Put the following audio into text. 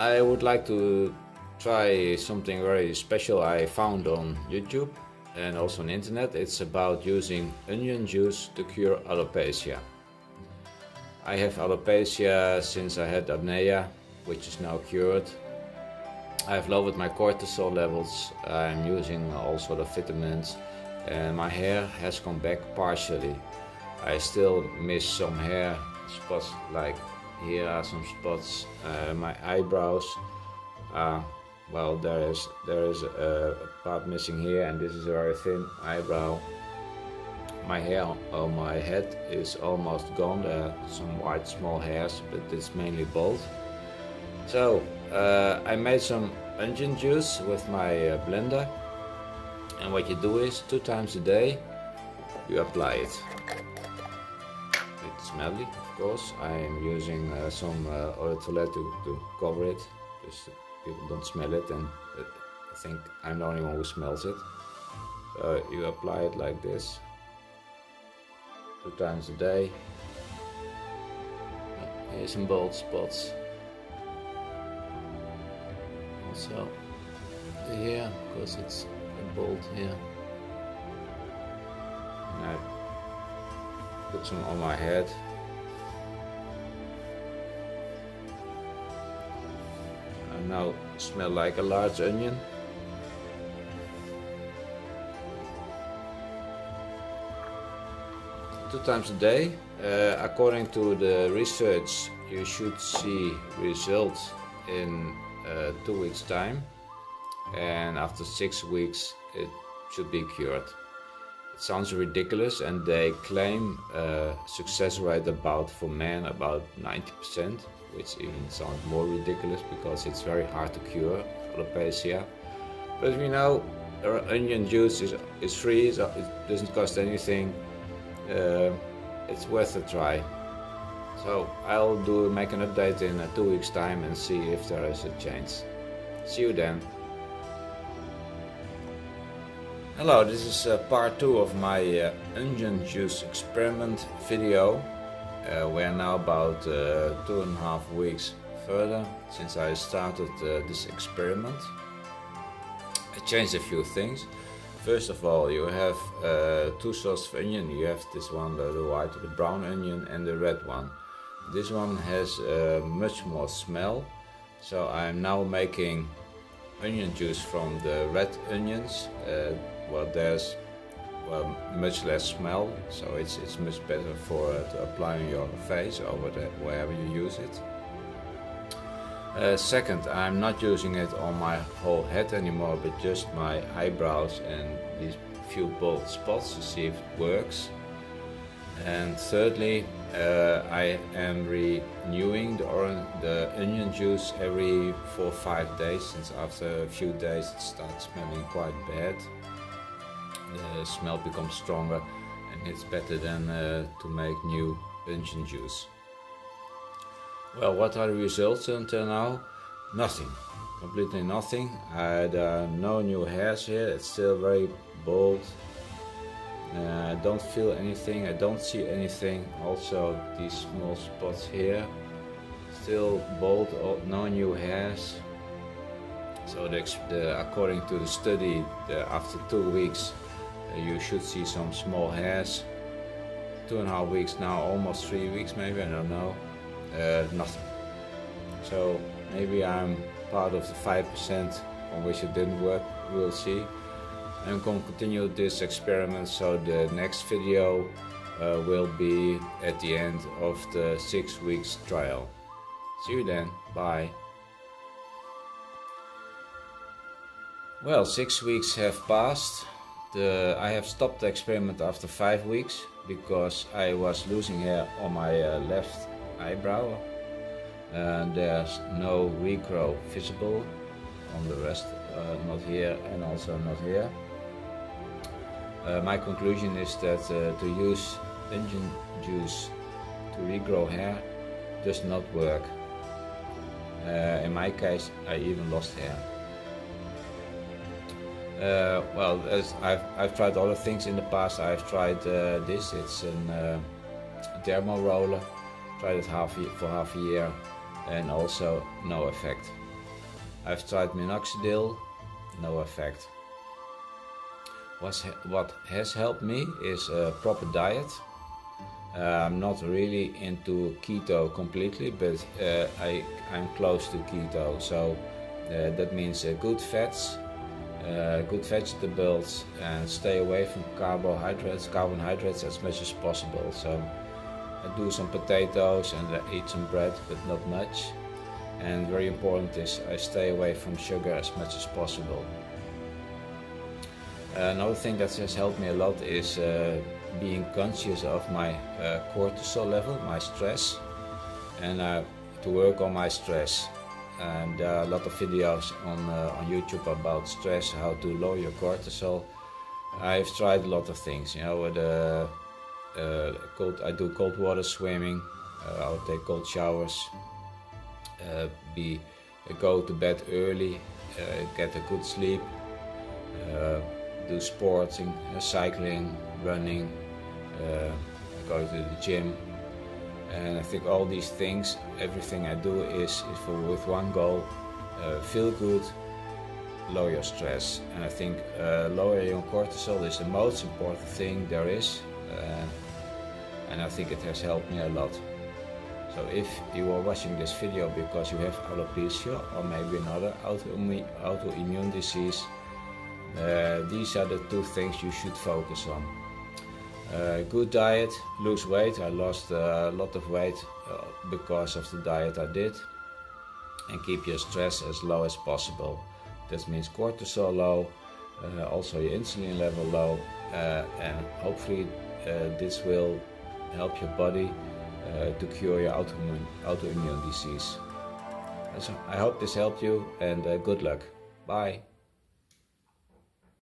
I would like to try something very special I found on YouTube and also on the internet. It's about using onion juice to cure alopecia. I have alopecia since I had apnea, which is now cured. I've lowered my cortisol levels. I'm using all sort of vitamins and my hair has come back partially. I still miss some hair spots like here are some spots. Uh, my eyebrows uh, well there is there is a part missing here and this is a very thin eyebrow. My hair on my head is almost gone. There are some white small hairs but it's mainly bald. So uh, I made some onion juice with my uh, blender and what you do is two times a day you apply it. Smelly of course. I'm using uh, some uh, de toilette to, to cover it just so people don't smell it and uh, I think I'm the only one who smells it. So you apply it like this two times a day. Here's some bald spots. Also here because it's a bolt here. And I put some on my head. I now smell like a large onion. Two times a day. Uh, according to the research, you should see results in uh, two weeks time and after six weeks it should be cured. Sounds ridiculous and they claim a success rate about for men about 90% which even sounds more ridiculous because it's very hard to cure alopecia. But we know onion juice is, is free, so it doesn't cost anything. Uh, it's worth a try. So I'll do make an update in uh, two weeks time and see if there is a change. See you then. Hello, this is uh, part 2 of my uh, onion juice experiment video. Uh, we're now about uh, two and a half weeks further since I started uh, this experiment. I changed a few things. First of all, you have uh, two sorts of onion. You have this one, the, the white, the brown onion, and the red one. This one has much more smell, so I'm now making onion juice from the red onions well there's well, much less smell so it's it's much better for uh, your face or wherever you use it. Uh, second I'm not using it on my whole head anymore but just my eyebrows and these few bald spots to see if it works. And thirdly uh, I am renewing the, the onion juice every four or five days since after a few days it starts smelling quite bad the smell becomes stronger and it's better than uh, to make new onion juice. Well, what are the results until now? Nothing. Completely nothing. I had uh, no new hairs here. It's still very bald. Uh, I don't feel anything. I don't see anything. Also, these small spots here. Still bald. No new hairs. So, the, the, according to the study, the, after two weeks, you should see some small hairs. Two and a half weeks now, almost three weeks maybe, I don't know. Uh, nothing. So maybe I'm part of the 5% on which it didn't work, we'll see. I'm going to continue this experiment so the next video uh, will be at the end of the six weeks trial. See you then, bye. Well, six weeks have passed. The, I have stopped the experiment after five weeks because I was losing hair on my uh, left eyebrow and there's no regrow visible on the rest, uh, not here and also not here. Uh, my conclusion is that uh, to use onion juice to regrow hair does not work. Uh, in my case I even lost hair. Uh, well, I've, I've tried other things in the past. I've tried uh, this. It's a uh, dermal roller. Tried it half for half a year, and also no effect. I've tried minoxidil, no effect. What has helped me is a proper diet. Uh, I'm not really into keto completely, but uh, I, I'm close to keto. So uh, that means good fats, uh, good vegetables, and stay away from carbohydrates, carbohydrates as much as possible. So I do some potatoes and I eat some bread, but not much. And very important is I stay away from sugar as much as possible. Another thing that has helped me a lot is uh, being conscious of my uh, cortisol level, my stress, and uh, to work on my stress. And there are a lot of videos on, uh, on YouTube about stress, how to lower your cortisol. I've tried a lot of things, you know, the, uh, cold, I do cold water swimming, uh, I'll take cold showers, be, go to bed early, get a good sleep do sports, uh, cycling, running, uh, go to the gym. And I think all these things, everything I do is, is for with one goal, uh, feel good, lower your stress. And I think uh, your cortisol is the most important thing there is. Uh, and I think it has helped me a lot. So if you are watching this video because you have alopecia or maybe another autoimmune, autoimmune disease, uh, these are the two things you should focus on. Uh, good diet, lose weight. I lost a lot of weight uh, because of the diet I did. And keep your stress as low as possible. That means cortisol low, uh, also your insulin level low, uh, and hopefully uh, this will help your body to cure your autoimmune, autoimmune disease. So I hope this helped you and good luck. Bye.